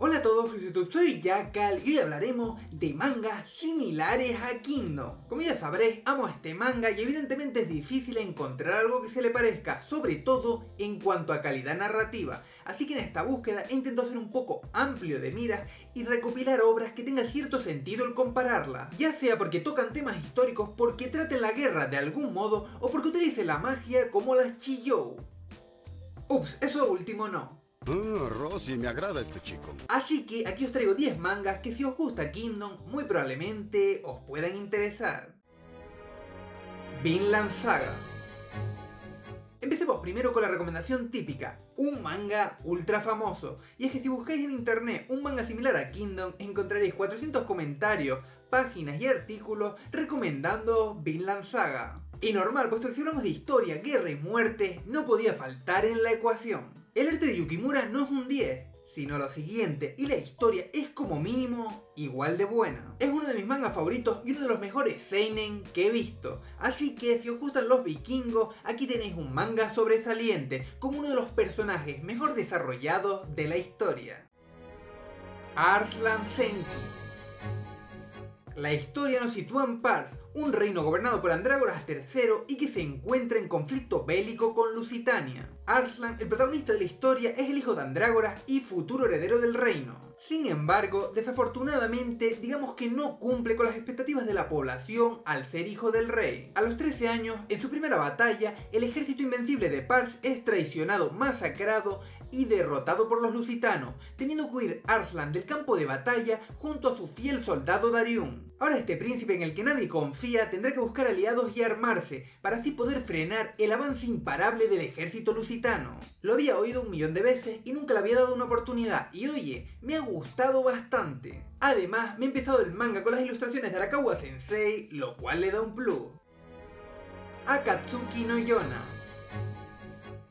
Hola a todos, soy Jackal y hoy hablaremos de mangas similares a Kingdom. Como ya sabréis, amo este manga y evidentemente es difícil encontrar algo que se le parezca, sobre todo en cuanto a calidad narrativa. Así que en esta búsqueda intento ser un poco amplio de miras y recopilar obras que tenga cierto sentido el compararla. Ya sea porque tocan temas históricos, porque traten la guerra de algún modo o porque utilicen la magia como las Chiyou. Ups, eso último no. Ah, Rosy, me agrada este chico. Así que aquí os traigo 10 mangas que si os gusta Kingdom, muy probablemente os puedan interesar. Vinland Saga. Empecemos primero con la recomendación típica, un manga ultra famoso. Y es que si buscáis en internet un manga similar a Kingdom, encontraréis 400 comentarios, páginas y artículos recomendando Vinland Saga. Y normal, puesto que si hablamos de historia, guerra y muerte, no podía faltar en la ecuación. El arte de Yukimura no es un 10, sino lo siguiente, y la historia es como mínimo igual de buena. Es uno de mis mangas favoritos y uno de los mejores seinen que he visto, así que si os gustan los vikingos, aquí tenéis un manga sobresaliente, con uno de los personajes mejor desarrollados de la historia. Arslan Senki la historia nos sitúa en Pars, un reino gobernado por Andrágoras III y que se encuentra en conflicto bélico con Lusitania. Arslan, el protagonista de la historia, es el hijo de Andrágoras y futuro heredero del reino. Sin embargo, desafortunadamente, digamos que no cumple con las expectativas de la población al ser hijo del rey. A los 13 años, en su primera batalla, el ejército invencible de Pars es traicionado, masacrado y derrotado por los lusitanos, teniendo que huir Arslan del campo de batalla junto a su fiel soldado Dariun. Ahora este príncipe en el que nadie confía tendrá que buscar aliados y armarse, para así poder frenar el avance imparable del ejército lusitano. Lo había oído un millón de veces y nunca le había dado una oportunidad, y oye, me ha gustado bastante. Además, me he empezado el manga con las ilustraciones de Arakawa Sensei, lo cual le da un plus. Akatsuki no Yona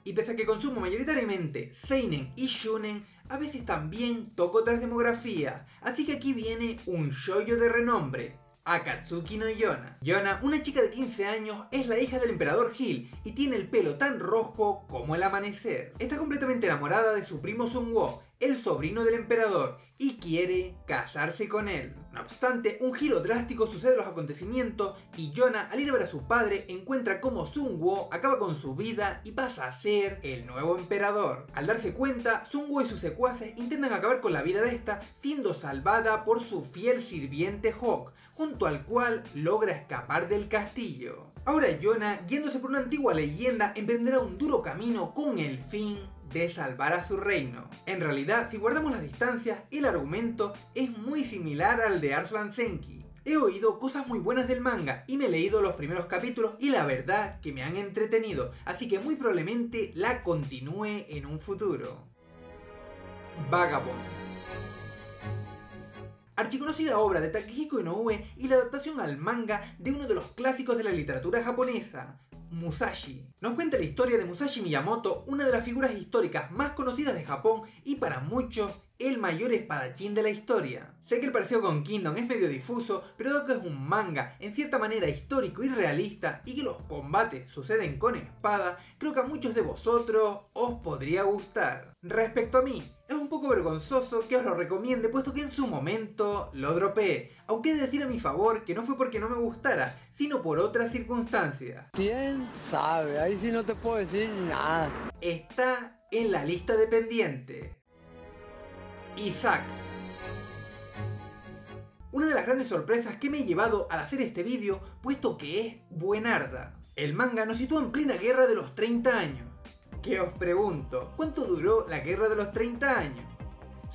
y pese a que consumo mayoritariamente Seinen y Shunen, a veces también toco otras demografías, así que aquí viene un shoyo de renombre, Akatsuki no Yona. Yona, una chica de 15 años, es la hija del emperador Gil y tiene el pelo tan rojo como el amanecer. Está completamente enamorada de su primo Sunwo, el sobrino del emperador, y quiere casarse con él. No obstante, un giro drástico sucede en los acontecimientos y Yona, al ir a ver a su padre, encuentra cómo Sun Wo acaba con su vida y pasa a ser el nuevo emperador. Al darse cuenta, Sun Wo y sus secuaces intentan acabar con la vida de esta, siendo salvada por su fiel sirviente Hawk, junto al cual logra escapar del castillo. Ahora Yona, guiándose por una antigua leyenda, emprenderá un duro camino con el fin de salvar a su reino. En realidad, si guardamos las distancias, el argumento es muy similar al de Arslan Senki. He oído cosas muy buenas del manga y me he leído los primeros capítulos y la verdad que me han entretenido, así que muy probablemente la continúe en un futuro. Vagabond archiconocida obra de Takehiko Inoue y la adaptación al manga de uno de los clásicos de la literatura japonesa, Musashi. Nos cuenta la historia de Musashi Miyamoto, una de las figuras históricas más conocidas de Japón y para muchos el mayor espadachín de la historia. Sé que el parecido con Kingdom es medio difuso, pero dado que es un manga en cierta manera histórico y realista y que los combates suceden con espada, creo que a muchos de vosotros os podría gustar. Respecto a mí, es un poco vergonzoso que os lo recomiende puesto que en su momento lo dropeé, aunque he de decir a mi favor que no fue porque no me gustara, sino por otras circunstancias. ¿Quién sabe? Ahí sí no te puedo decir nada. Está en la lista de pendientes. Isaac. Una de las grandes sorpresas que me he llevado al hacer este vídeo, puesto que es buenarda. El manga nos sitúa en plena guerra de los 30 años. ¿Qué os pregunto? ¿Cuánto duró la guerra de los 30 años?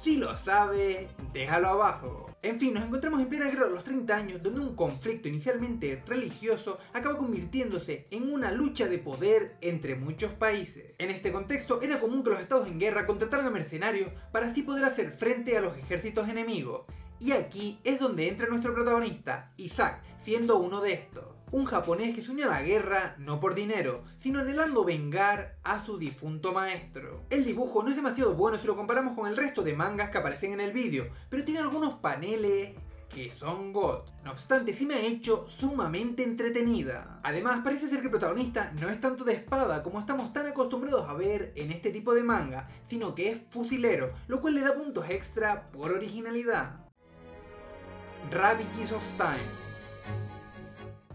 Si lo sabes, déjalo abajo. En fin, nos encontramos en plena guerra de los 30 años, donde un conflicto inicialmente religioso acaba convirtiéndose en una lucha de poder entre muchos países. En este contexto, era común que los estados en guerra contrataran a mercenarios para así poder hacer frente a los ejércitos enemigos. Y aquí es donde entra nuestro protagonista, Isaac, siendo uno de estos un japonés que se unió a la guerra no por dinero, sino anhelando vengar a su difunto maestro. El dibujo no es demasiado bueno si lo comparamos con el resto de mangas que aparecen en el vídeo, pero tiene algunos paneles que son God. No obstante, sí me ha hecho sumamente entretenida. Además, parece ser que el protagonista no es tanto de espada como estamos tan acostumbrados a ver en este tipo de manga, sino que es fusilero, lo cual le da puntos extra por originalidad. Ravages of Time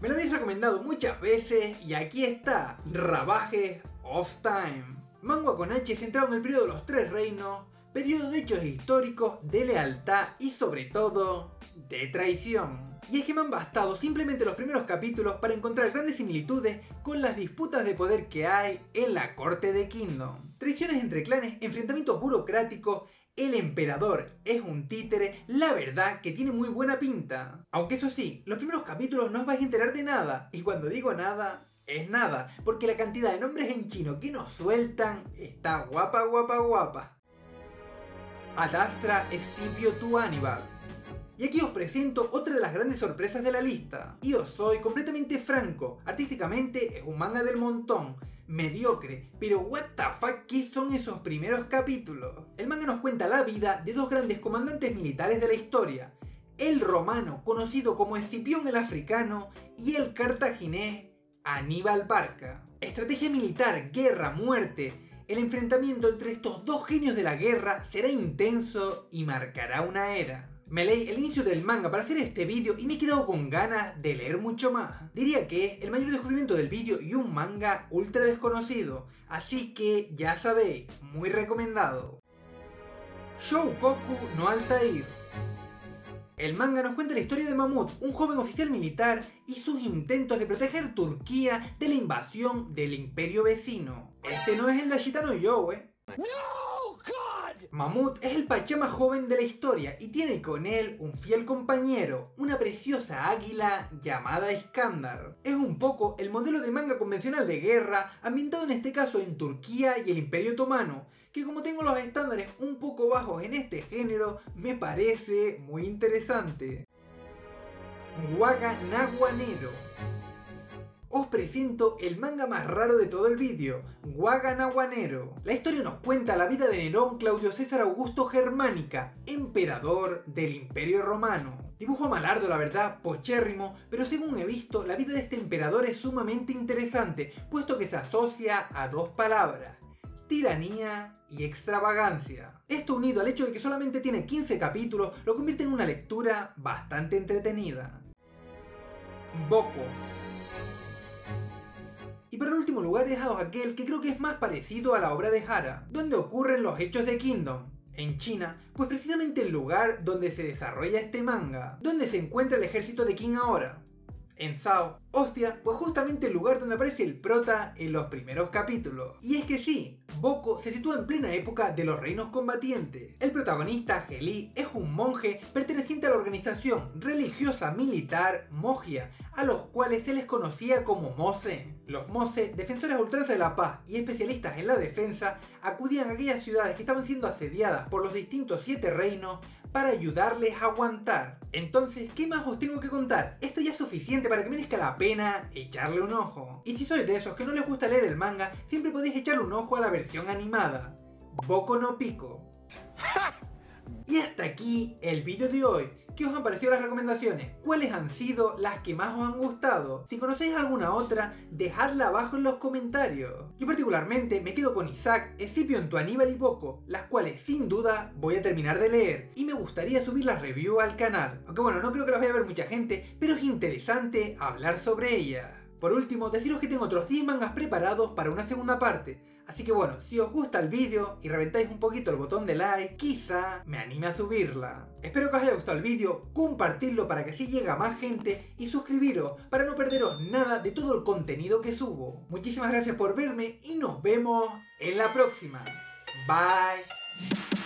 me lo habéis recomendado muchas veces y aquí está, Ravages of Time. Manga con H centrado en el periodo de los Tres Reinos, periodo de hechos históricos, de lealtad y sobre todo, de traición. Y es que me han bastado simplemente los primeros capítulos para encontrar grandes similitudes con las disputas de poder que hay en la corte de Kingdom. Traiciones entre clanes, enfrentamientos burocráticos el emperador es un títere, la verdad que tiene muy buena pinta. Aunque eso sí, los primeros capítulos no os vais a enterar de nada, y cuando digo nada, es nada, porque la cantidad de nombres en chino que nos sueltan está guapa, guapa, guapa. Adastra Escipio tu Aníbal. Y aquí os presento otra de las grandes sorpresas de la lista. Y os soy completamente franco, artísticamente es un manga del montón, mediocre. Pero what the fuck, ¿qué son esos primeros capítulos? El manga nos cuenta la vida de dos grandes comandantes militares de la historia. El romano, conocido como Escipión el Africano, y el cartaginés Aníbal Barca. Estrategia militar, guerra, muerte. El enfrentamiento entre estos dos genios de la guerra será intenso y marcará una era. Me leí el inicio del manga para hacer este vídeo y me he quedado con ganas de leer mucho más. Diría que es el mayor descubrimiento del vídeo y un manga ultra desconocido, así que ya sabéis, muy recomendado. Shoukoku no Altair el manga nos cuenta la historia de Mahmud, un joven oficial militar, y sus intentos de proteger Turquía de la invasión del imperio vecino. Este no es el de Ashitano Yo, eh. Mamut es el pachama joven de la historia y tiene con él un fiel compañero, una preciosa águila llamada Iskandar. Es un poco el modelo de manga convencional de guerra, ambientado en este caso en Turquía y el Imperio Otomano, que como tengo los estándares un poco bajos en este género, me parece muy interesante. Waga Naguanero os presento el manga más raro de todo el vídeo, Waganaguanero. La historia nos cuenta la vida de Nerón Claudio César Augusto Germánica, emperador del Imperio Romano. Dibujo malardo, la verdad, pochérrimo, pero según he visto, la vida de este emperador es sumamente interesante, puesto que se asocia a dos palabras, tiranía y extravagancia. Esto unido al hecho de que solamente tiene 15 capítulos, lo convierte en una lectura bastante entretenida. Boko y por último lugar he aquel que creo que es más parecido a la obra de Hara, donde ocurren los hechos de Kingdom, en China, pues precisamente el lugar donde se desarrolla este manga, donde se encuentra el ejército de King ahora, en Sao. Hostia, pues justamente el lugar donde aparece el prota en los primeros capítulos. Y es que sí, Boko se sitúa en plena época de los reinos combatientes. El protagonista, Heli, es un monje perteneciente a la organización religiosa militar Mogia, a los cuales se les conocía como Mose. Los Mose, defensores ultranza de la paz y especialistas en la defensa, acudían a aquellas ciudades que estaban siendo asediadas por los distintos siete reinos para ayudarles a aguantar. Entonces, ¿qué más os tengo que contar? Esto ya es suficiente para que merezca la pena echarle un ojo. Y si sois de esos que no les gusta leer el manga, siempre podéis echarle un ojo a la versión animada. Boco no Pico. Y hasta aquí el vídeo de hoy. ¿Qué os han parecido las recomendaciones? ¿Cuáles han sido las que más os han gustado? Si conocéis alguna otra, dejadla abajo en los comentarios. Yo particularmente me quedo con Isaac, Escipio, Aníbal y Poco, las cuales sin duda voy a terminar de leer. Y me gustaría subir la review al canal. Aunque bueno, no creo que las vaya a ver mucha gente, pero es interesante hablar sobre ellas. Por último, deciros que tengo otros 10 mangas preparados para una segunda parte. Así que bueno, si os gusta el vídeo y reventáis un poquito el botón de like, quizá me anime a subirla. Espero que os haya gustado el vídeo, compartirlo para que así llegue a más gente y suscribiros para no perderos nada de todo el contenido que subo. Muchísimas gracias por verme y nos vemos en la próxima. Bye.